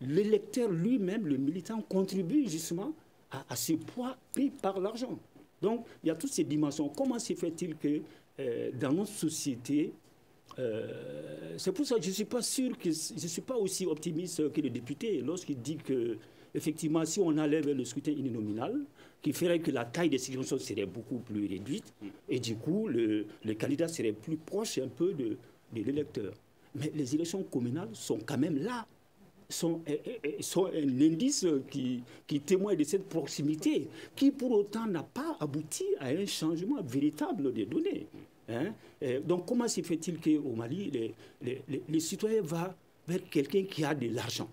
l'électeur lui-même, le militant, contribue justement à, ce poids pris par l'argent. Donc, il y a toutes ces dimensions. Comment se fait-il que euh, dans notre société, euh, c'est pour ça que je ne suis pas sûr que je suis pas aussi optimiste que le député lorsqu'il dit que, effectivement, si on vers le scrutin uninominal, qui ferait que la taille des circonscriptions serait beaucoup plus réduite et du coup, le, candidat serait plus proche un peu de l'électeur. Mais les élections communales sont quand même là, sont, eh, eh, eh, sont un indice qui, qui témoigne de cette proximité, qui pour autant n'a pas abouti à un changement véritable des données. hein. Donc comment se fait-il qu'au Mali, les, les, les- citoyens vont vers quelqu'un qui a de l'argent?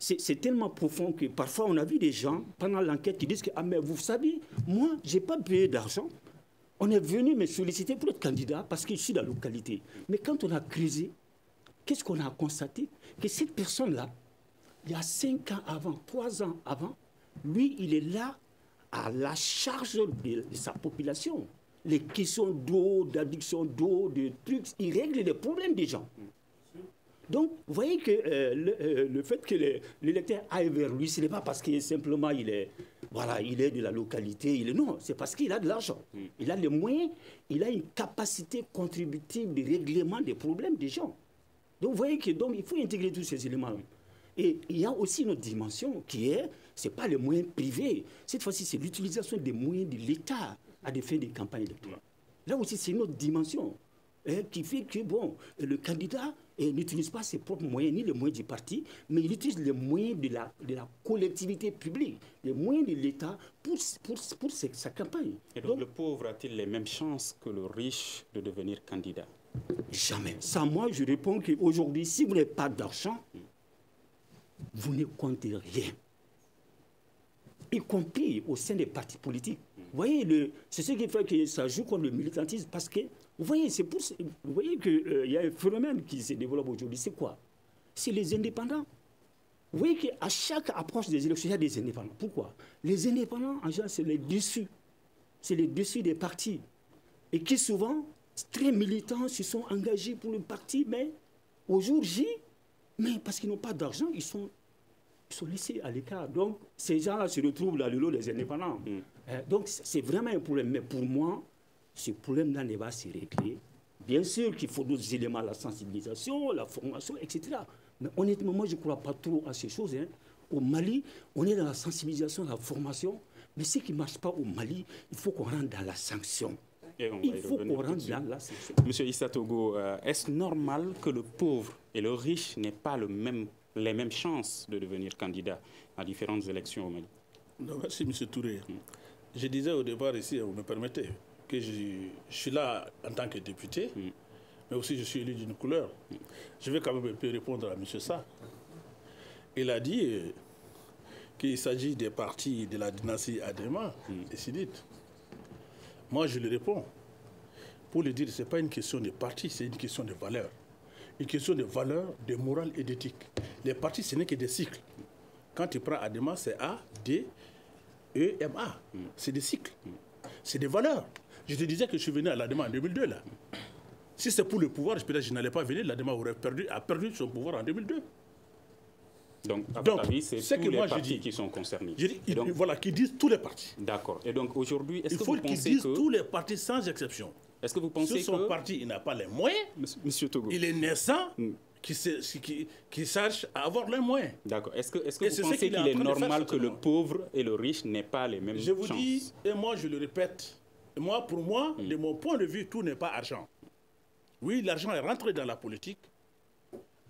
C'est tellement profond que parfois on a vu des gens pendant l'enquête qui disent que ah mais vous savez moi j'ai pas payé d'argent on est venu me solliciter pour être candidat parce que je suis dans la localité. Mais quand on a creusé qu'est-ce qu'on a constaté? Que cette personne là il y a cinq ans avant trois ans avant lui il est là à la charge de, sa population. Les questions d'eau d'addiction d'eau de trucs il règle les problèmes des gens. Donc, vous voyez que euh, le, euh, le fait que l'électeur aille vers lui, ce n'est pas parce que simplement il est, voilà, il est de la localité, il est, non, c'est parce qu'il a de l'argent. Il a les moyens, il a une capacité contributive de règlement des problèmes des gens. Donc, vous voyez que donc, il faut intégrer tous ces éléments. Et il y a aussi une autre dimension qui est, ce n'est pas les moyens privés. Cette fois-ci, c'est l'utilisation des moyens de l'État à des fins de campagne électorale. Là aussi, c'est une autre dimension hein, qui fait que bon, le candidat eh, n'utilise pas ses propres moyens, ni les moyens du parti, mais il utilise les moyens de la, de la collectivité publique, les moyens de l'État pour, pour, pour sa, sa campagne. Et donc, le pauvre a-t-il les mêmes chances que le riche de devenir candidat? Jamais. Sans moi, je réponds qu'aujourd'hui, si vous n'avez pas d'argent, vous ne comptez rien. Y compris au sein des partis politiques. Vous voyez, c'est ce qui fait que ça joue comme le militantisme parce que, vous voyez, c'est pour, vous voyez qu'il y a un phénomène qui se développe aujourd'hui. C'est quoi? C'est les indépendants. Vous voyez qu'à chaque approche des élections, il y a des indépendants. Pourquoi? Les indépendants, en général, c'est les dessus. C'est les dessus des partis. Et qui souvent, très militants, se sont engagés pour le parti, mais au jour J, mais parce qu'ils n'ont pas d'argent, ils sont, ils sont laissés à l'écart. Donc, ces gens-là se retrouvent dans le lot des indépendants. Euh, donc, c'est vraiment un problème. Mais pour moi, ce problème-là ne va se régler. Bien sûr qu'il faut d'autres éléments, la sensibilisation, la formation, etc. Mais honnêtement, moi, je ne crois pas trop à ces choses. hein. Au Mali, on est dans la sensibilisation, la formation. Mais ce qui ne marche pas au Mali, il faut qu'on rentre dans la sanction. Il faut qu'on rentre dans la sanction. Monsieur Issa Togo, euh, est-ce normal que le pauvre et le riche n'aient pas le même, les mêmes chances de devenir candidat à différentes élections au Mali? Non, merci, M. Touré. Je disais au départ ici, vous me permettez, que je, je suis là en tant que député, mais aussi je suis élu d'une couleur. Je vais quand même un peu répondre à M. Sa. Il a dit euh, qu'il s'agit des partis de la dynastie Adema et Sidite. Moi, je lui réponds. Pour le dire, ce n'est pas une question de parti, c'est une question de valeur. Une question de valeur, de morale et d'éthique. Les partis, ce n'est que des cycles. Quand tu prends Adema, c'est A, D, E, M, A. C'est des cycles. C'est des valeurs. Je te disais que je suis venu à l'Adema en 2002, là. Si c'est pour le pouvoir, je peut-être que je n'allais pas venir. L'Adema aurait perdu, a perdu son pouvoir en 2002. Donc, à Donc, votre avis, c'est ce tous que les moi je partis dis- qui sont concernés. Je dis, Et donc, voilà, qui disent tous les partis. D'accord. Et donc, aujourd'hui, est-ce Il que faut vous qu'ils pensez disent que... tous les partis sans exception. Est-ce que vous pensez son que... parti, il n'a pas les moyens. Monsieur- Monsieur Togo. Il est naissant, Mm. qui, sait- qui, qui sache avoir les moyens. D'accord. Est-ce que, que vous pensez qu'il est normal que le pauvre et le riche n'aient pas les mêmes Je vous chances? dis, et moi je le répète, moi pour moi, de mon point de vue, tout n'est pas argent. Oui, l'argent est rentré dans la politique.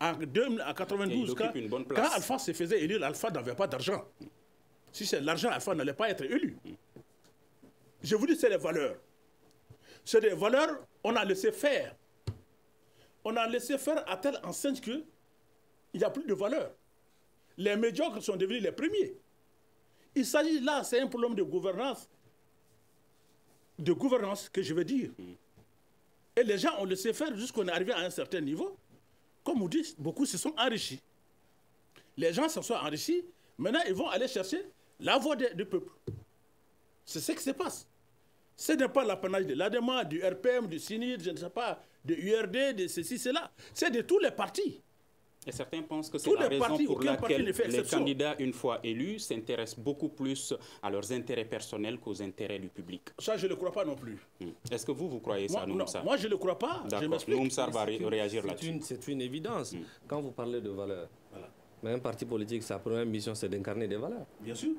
En, 2000 en Et 92, il occupe quand. Alpha se faisait élire, Alpha n'avait pas d'argent. Si c'est l'argent, Alpha n'allait pas être élu. Je vous dis, c'est les valeurs. C'est des valeurs, on a laissé faire. On a laissé faire à telle enseigne que il n'y a plus de valeur. Les médiocres sont devenus les premiers. Il s'agit là, c'est un problème de gouvernance, de gouvernance que je veux dire. Et les gens ont laissé faire jusqu'on est arrivé à un certain niveau. Comme vous dites, beaucoup se sont enrichis. Les gens se sont enrichis. Maintenant, ils vont aller chercher la voix du peuple. C'est ce qui se passe. Ce n'est pas l'apanage de l'ADEMA, du RPM, du CINID, je ne sais pas, de URD, de ceci, cela. C'est de tous les partis. Et certains pensent que c'est Tous la les raison partis, pour aucun parti laquelle ne fait les exception. candidats, une fois élus, s'intéressent beaucoup plus à leurs intérêts personnels qu'aux intérêts du public. Ça, je ne le crois pas non plus. Hmm. Est-ce que vous, vous croyez ça, Moi, non, Noumsa moi, je ne le crois pas. Je D'accord. m'explique. Noumsa va ré- C'est une- réagir là-dessus. C'est une évidence. Quand vous parlez de valeurs, mais un parti politique, sa première mission, c'est d'incarner des valeurs. Bien sûr.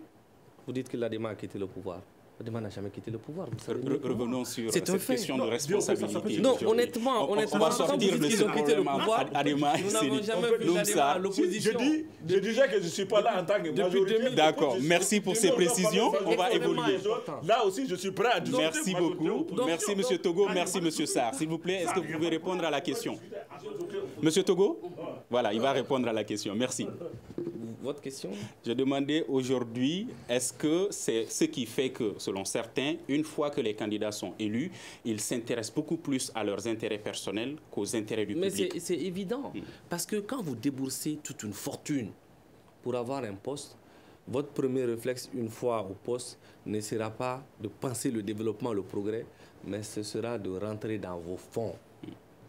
Vous dites l'ADEMA a quitté le pouvoir. N'a jamais quitté le pouvoir. vous savez. Re- Revenons sur cette fait. question de responsabilité. Non, honnêtement, On- on- honnêtement, on va sortir de ce quitté le problème pouvoir, Adema et nous n'avons jamais vu à Si, je l'opposition. dis, je disais que je ne suis pas là en tant que depuis majorité. 2000. D'accord, merci pour ces précisions. On va évoluer. Là aussi, je suis prêt à discuter. Merci beaucoup. Merci Monsieur Togo, merci Monsieur Sarr. S'il vous plaît, est-ce que vous pouvez répondre à la question? Monsieur Togo? Voilà, il va répondre à la question. Merci. Votre question? Je demandais aujourd'hui, est-ce que c'est ce qui fait que, selon certains, une fois que les candidats sont élus, ils s'intéressent beaucoup plus à leurs intérêts personnels qu'aux intérêts du Mais public? c'est c'est évident. Parce que quand vous déboursez toute une fortune pour avoir un poste, votre premier réflexe, une fois au poste, ne sera pas de penser le développement, le progrès, mais ce sera de rentrer dans vos fonds.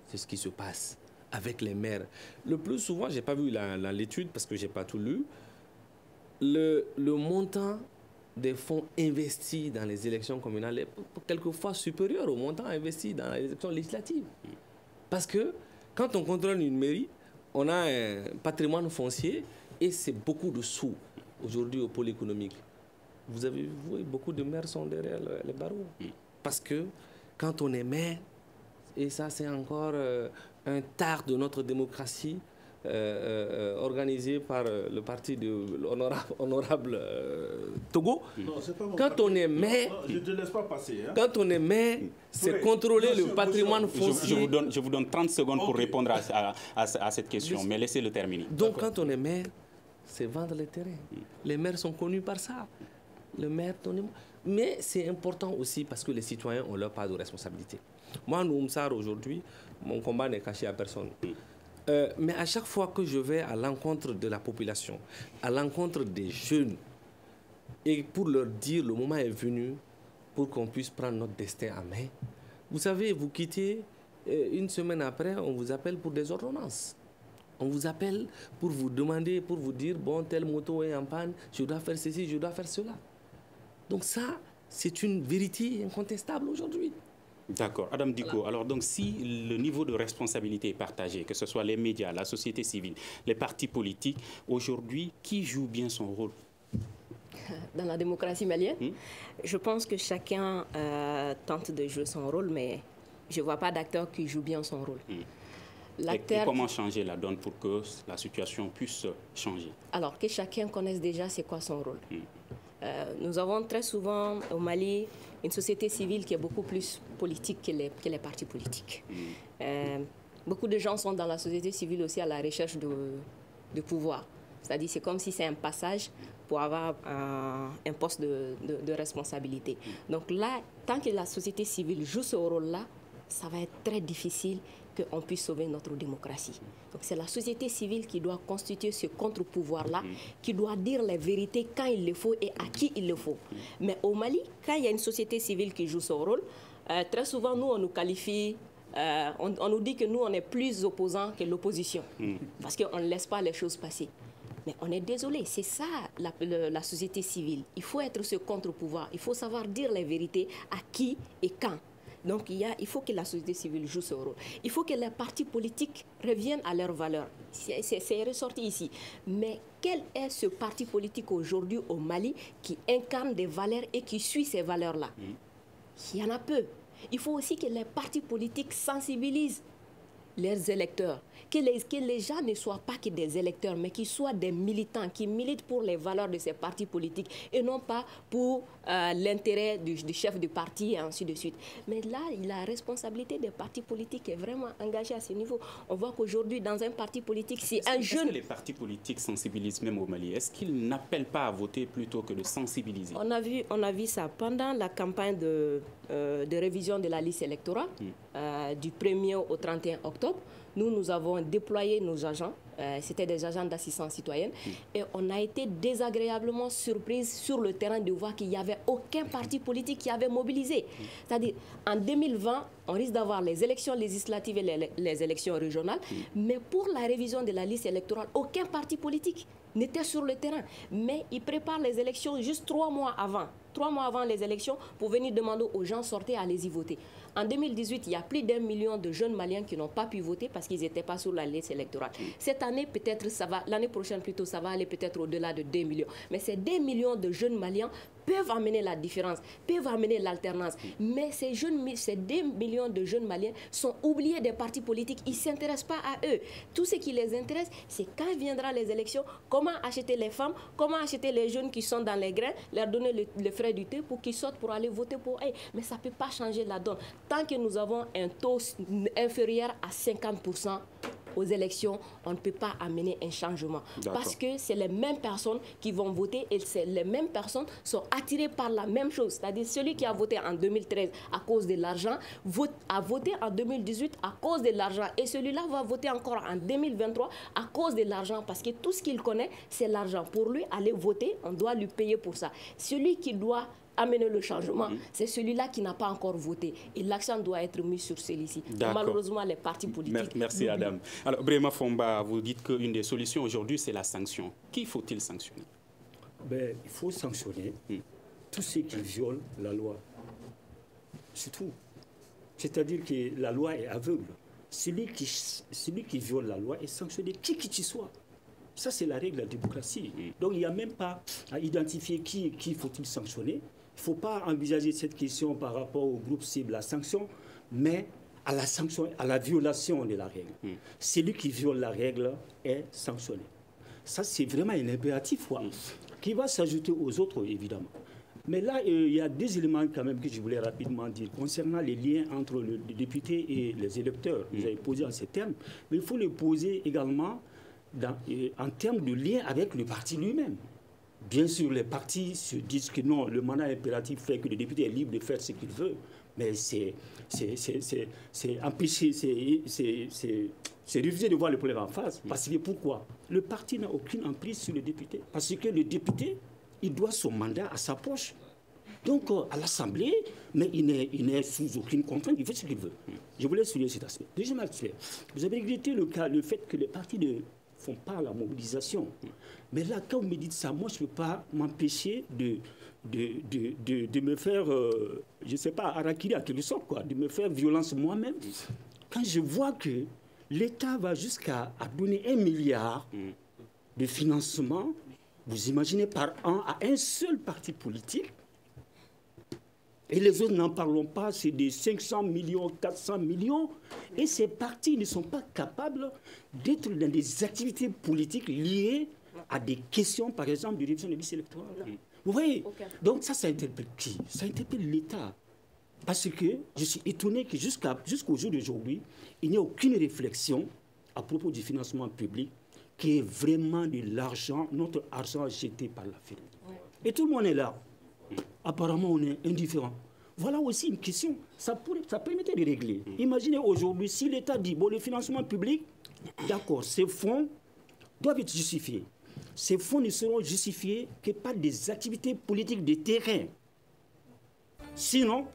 C'est ce qui se passe avec les maires. Le plus souvent, je n'ai pas vu l'étude parce que je n'ai pas tout lu, le, le montant des fonds investis dans les élections communales est quelquefois supérieur au montant investi dans les élections législatives. Parce que quand on contrôle une mairie, on a un patrimoine foncier et c'est beaucoup de sous aujourd'hui au pôle économique. Vous avez vu, beaucoup de maires sont derrière le- les barreaux. Parce que quand on est maire, et ça c'est encore euh, un tard de notre démocratie, euh, euh, organisé par euh, le parti de l'honorable honorable, euh, Togo. Non, c'est pas mon Quand on est maire, Non, je hein. quand on est maire, c'est contrôler le patrimoine je, je foncier. vous donne, je vous donne 30 secondes pour répondre à, à- à- à cette question, mais laissez-le terminer. Donc quand on est maire, c'est vendre les terrains. Les maires sont connus par ça. Le maire, donnez-moi. Mais c'est important aussi parce que les citoyens ont leur part de responsabilité. Moi, Noumsar, aujourd'hui, mon combat n'est caché à personne. Euh, mais à chaque fois que je vais à l'encontre de la population, à l'encontre des jeunes, et pour leur dire le moment est venu pour qu'on puisse prendre notre destin en main, vous savez, vous quittez, euh, une semaine après, on vous appelle pour des ordonnances. On vous appelle pour vous demander, pour vous dire, bon, telle moto est en panne, je dois faire ceci, je dois faire cela. Donc ça, c'est une vérité incontestable aujourd'hui. D'accord. Adam Diko, alors donc si le niveau de responsabilité est partagé, que ce soit les médias, la société civile, les partis politiques, aujourd'hui, qui joue bien son rôle? Dans la démocratie malienne, je pense que chacun euh, tente de jouer son rôle, mais je ne vois pas d'acteur qui joue bien son rôle. Et, et comment changer la donne pour que la situation puisse changer? Alors que chacun connaisse déjà c'est quoi son rôle. Euh, nous avons très souvent au Mali une société civile qui est beaucoup plus politique que les, que les partis politiques. Euh, beaucoup de gens sont dans la société civile aussi à la recherche de, de pouvoir. C'est-à-dire c'est comme si c'est un passage pour avoir un, un poste de, de- de responsabilité. Donc là, tant que la société civile joue ce rôle-là, ça va être très difficile qu'on puisse sauver notre démocratie. Donc c'est la société civile qui doit constituer ce contre-pouvoir-là, qui doit dire les vérités quand il le faut et à qui il le faut. Mais au Mali, quand il y a une société civile qui joue son rôle, euh, très souvent, nous, on nous qualifie, euh, on, on nous dit que nous, on est plus opposants que l'opposition, parce qu'on ne laisse pas les choses passer. Mais on est désolé, c'est ça la, le- la société civile. Il faut être ce contre-pouvoir. Il faut savoir dire les vérités à qui et quand. Donc il, y a, il faut que la société civile joue ce rôle. Il faut que les partis politiques reviennent à leurs valeurs. C'est ressorti ici. Mais quel est ce parti politique aujourd'hui au Mali qui incarne des valeurs et qui suit ces valeurs-là? Il y en a peu. Il faut aussi que les partis politiques sensibilisent leurs électeurs. Que les, que les gens ne soient pas que des électeurs, mais qu'ils soient des militants, qui militent pour les valeurs de ces partis politiques et non pas pour euh, l'intérêt du, du chef du parti et ainsi de suite. Mais là, la responsabilité des partis politiques est vraiment engagée à ce niveau. On voit qu'aujourd'hui, dans un parti politique, si un jeune... que les partis politiques sensibilisent même au Mali? Est-ce qu'ils n'appellent pas à voter plutôt que de sensibiliser? On a vu, on a vu ça pendant la campagne de, euh, de révision de la liste électorale euh, du 1er au 31 octobre. Nous, nous avons déployé nos agents. euh, C'était des agents d'assistance citoyenne. Et on a été désagréablement surprise sur le terrain de voir qu'il n'y avait aucun parti politique qui avait mobilisé. C'est-à-dire, en 2020, on risque d'avoir les élections législatives et les, les élections régionales. Mais pour la révision de la liste électorale, aucun parti politique n'était sur le terrain. Mais ils préparent les élections juste trois mois avant. Trois mois avant les élections pour venir demander aux gens sortez, allez-y voter. En 2018, il y a plus d'un million de jeunes Maliens qui n'ont pas pu voter parce qu'ils n'étaient pas sur la liste électorale. Cette année, peut-être ça va, l'année prochaine plutôt, ça va aller peut-être au-delà de 2 millions. Mais ces 2 millions de jeunes Maliens peuvent amener la différence, peuvent amener l'alternance. Mais ces, jeunes, ces 2 millions de jeunes Maliens sont oubliés des partis politiques. Ils ne s'intéressent pas à eux. Tout ce qui les intéresse, c'est quand viendra les élections, comment acheter les femmes, comment acheter les jeunes qui sont dans les grains, leur donner le, frais du thé pour qu'ils sortent pour aller voter pour eux. Mais ça ne peut pas changer la donne. Tant que nous avons un taux inférieur à 50%, aux élections, on ne peut pas amener un changement. Parce que c'est les mêmes personnes qui vont voter et les mêmes personnes sont attirées par la même chose. C'est-à-dire celui qui a voté en 2013 à cause de l'argent a voté en 2018 à cause de l'argent. Et celui-là va voter encore en 2023 à cause de l'argent parce que tout ce qu'il connaît, c'est l'argent. Pour lui, aller voter, on doit lui payer pour ça. Celui qui doit amener le changement, mhm. c'est celui-là qui n'a pas encore voté. Et l'accent doit être mis sur celui-ci. Malheureusement, les partis politiques. Merci, Adam. Alors, Brema Fomba, vous dites qu'une des solutions aujourd'hui, c'est la sanction. Qui faut-il sanctionner? Ben, Il faut sanctionner hmm. tous ceux qui violent la loi. C'est tout. C'est-à-dire que la loi est aveugle. Celui qui, celui qui viole la loi est sanctionné, qui qu'il tu sois. Ça, c'est la règle de la démocratie. Hmm. Donc, il n'y a même pas à identifier qui, qui faut-il sanctionner. Il ne faut pas envisager cette question par rapport au groupe cible, la sanction, mais à la sanction, à la violation de la règle. Hmm. Celui qui viole la règle est sanctionné. Ça, c'est vraiment un impératif hmm. qui va s'ajouter aux autres, évidemment. Mais là, euh, il y a deux éléments quand même que je voulais rapidement dire concernant les liens entre le, député et les électeurs. Vous hmm. avez posé en ces termes, mais il faut les poser également dans, euh, en termes de lien avec le parti lui-même. Bien sûr, les partis se disent que non, le mandat impératif fait que le député est libre de faire ce qu'il veut, mais c'est empêcher, c'est refuser de voir le problème en face. Parce que pourquoi? Le parti n'a aucune emprise sur le député. Parce que le député, il doit son mandat à sa poche. Donc, euh, à l'Assemblée, mais il n'est sous aucune contrainte, il fait ce qu'il veut. Je voulais souligner cet aspect. Deuxième aspect, vous avez regretté le, cas, le fait que les partis ne font pas la mobilisation. Mais là, quand vous me dites ça, moi, je ne peux pas m'empêcher de, de, de, me faire, euh, je ne sais pas, harakiri à quelque sorte, quoi, de me faire violence moi-même. Quand je vois que l'État va jusqu'à donner un milliard de financement, vous imaginez par an, à un seul parti politique, et les autres n'en parlons pas, c'est des 500 millions, 400 millions. Et ces partis ne sont pas capables d'être dans des activités politiques liées à des questions, par exemple, de révision des listes électorales. Vous voyez Donc ça, ça interpelle qui? Ça interpelle l'État. Parce que je suis étonné que jusqu'au jour d'aujourd'hui, il n'y a aucune réflexion à propos du financement public qui est vraiment de l'argent, notre argent jeté par la firme. Et tout le monde est là. Apparemment, on est indifférent. Voilà aussi une question. Ça, pourrait, ça permettait de régler. Imaginez aujourd'hui, si l'État dit, bon, le financement public, d'accord, ces fonds doivent être justifiés ces fonds ne seront justifiés que par des activités politiques de terrain. Sinon,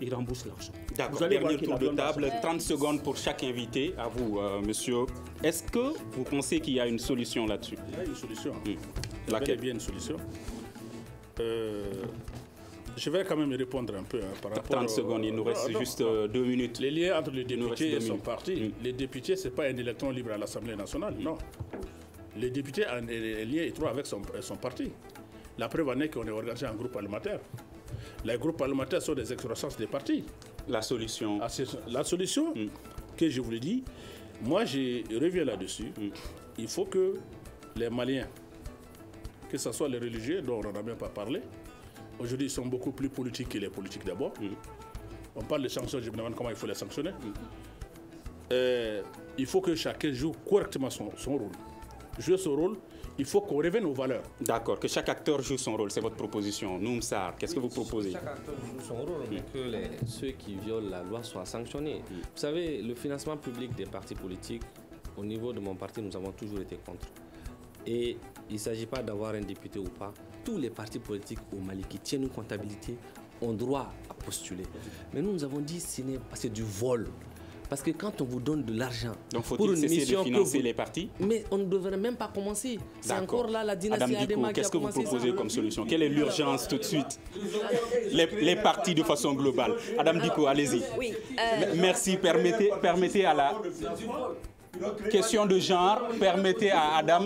ils remboursent l'argent. D'accord, dernier tour de table, 30 secondes pour chaque invité. À vous, euh, monsieur. Est-ce que vous pensez qu'il y a une solution là-dessus? Il y a une solution. Hmm. Laquelle? bien une solution. Euh, je vais quand même répondre un peu hein, par rapport 30 secondes, il nous reste juste euh, deux minutes. Les liens entre les députés et son parti. Les députés, ce n'est pas un électron libre à l'Assemblée nationale, non le député a un lien étroit avec son, parti. La preuve en est qu'on est organisé en groupe parlementaire. Les groupes parlementaires sont des excroissances des partis. La solution ah, La solution, mm. que je vous l'ai dit, moi je reviens là-dessus. Mm. Il faut que les Maliens, que ce soit les religieux, dont on n'en a même pas parlé, aujourd'hui ils sont beaucoup plus politiques que les politiques d'abord. Mm. On parle de sanctions, je me demande comment il faut les sanctionner. Euh, il faut que chacun joue correctement son rôle jouer son rôle, il faut qu'on revienne aux valeurs. D'accord, que chaque acteur joue son rôle, c'est votre proposition. Noumsar, qu'est-ce que vous proposez Chaque acteur joue son rôle, mais que ceux qui violent la loi soient sanctionnés. Vous savez, le financement public des partis politiques, au niveau de mon parti, nous avons toujours été contre. Et il ne s'agit pas d'avoir un député ou pas. Tous les partis politiques au Mali qui tiennent une comptabilité ont droit à postuler. Mais nous, nous avons dit que c'est du vol. Parce que quand on vous donne de l'argent pour une cesser de mission que financer vous- les partis Mais on ne devrait même pas commencer. C'est encore là la dynastie Adam Diko, Adema qui a qu'est-ce que vous ça. proposez comme solution? Quelle est l'urgence tout de suite? Les, les partis de façon globale. Adam Diko, allez-y. Oui, M- Merci. Permettez, permettez à la question de genre, permettez à Adam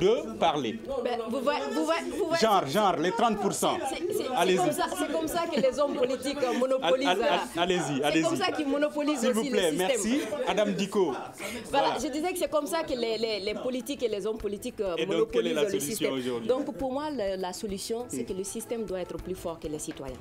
de parler. Ben, vous voyez, vous voyez, vous voyez- Genre, genre, les 30%. C'est- Allez-y. comme, ça- comme ça que les hommes politiques monopolisent. All- all- euh, allez-y, C'est allez-y. comme ça qu'ils monopolisent S'il aussi vous plaît, le système. merci. Adam Diko. Voilà, je disais que c'est comme ça que les, les- les politiques et les hommes politiques euh, Et donc, quelle est monopolisent la le solution système. aujourd'hui? Donc pour moi, le- la solution, c'est que le système doit être plus fort que les citoyens.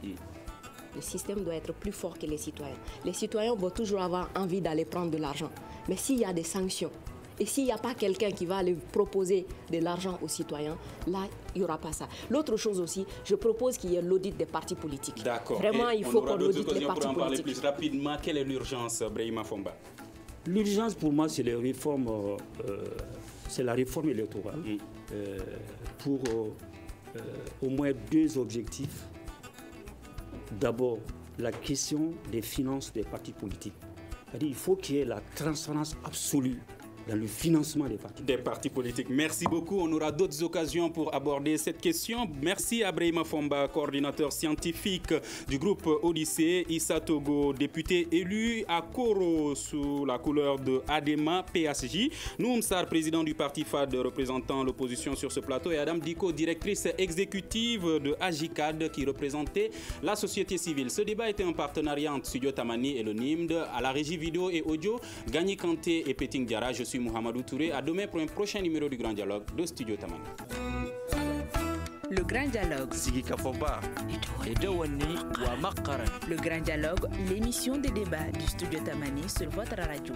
Le système doit être plus fort que les citoyens. Les citoyens vont toujours avoir envie d'aller prendre de l'argent. Mais s'il y a des sanctions, et s'il n'y a pas quelqu'un qui va aller proposer de l'argent aux citoyens, là, il n'y aura pas ça. L'autre chose aussi, je propose qu'il y ait l'audit des partis politiques. D'accord. Vraiment, Et il on faut qu'on audite les partis pour en parler politiques. plus rapidement. Quelle est l'urgence, Brahima Fomba? L'urgence pour moi, c'est les réformes, euh, c'est la réforme électorale Mm. euh, pour euh, euh, au moins deux objectifs. D'abord, la question des finances des partis politiques. C'est-à-dire, il faut qu'il y ait la transparence absolue dans le financement des partis. politiques. Merci beaucoup. On aura d'autres occasions pour aborder cette question. Merci à Brahima Fomba, coordinateur scientifique du groupe Odyssée. Issa Togo, député élu à Koro sous la couleur de Adema PSJ. Noum Sar, président du parti FAD, représentant l'opposition sur ce plateau. Et Adam Diko, directrice exécutive de Agicad, qui représentait la société civile. Ce débat était en partenariat entre Studio Tamani et le NIMD. À la régie vidéo et audio, Gagné Kanté et Peting Diara. Je suis Mohamedou Touré. À demain pour un prochain numéro du Grand Dialogue de Studio Tamani. Le Grand Dialogue. Le Grand Dialogue, l'émission des débats du studio Tamani sur votre radio.